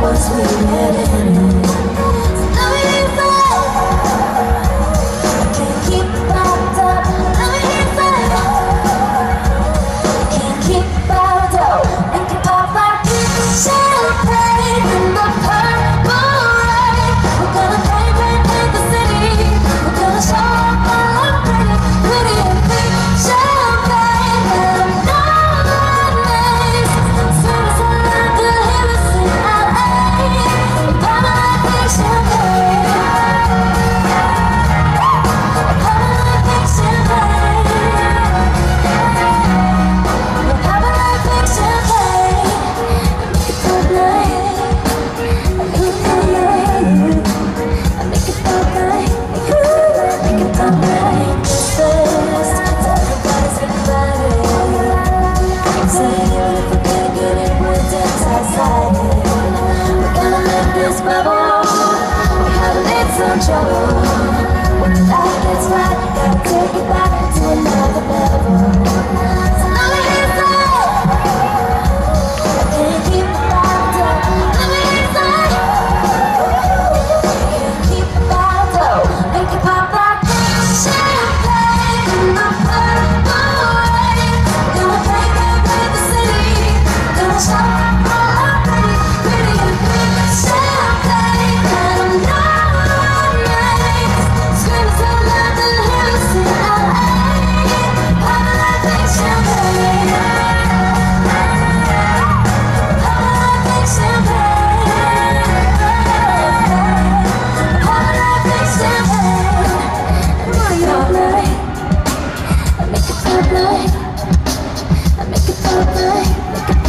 what's written in. some trouble Life gets right, gotta take it back to another level. my, look at.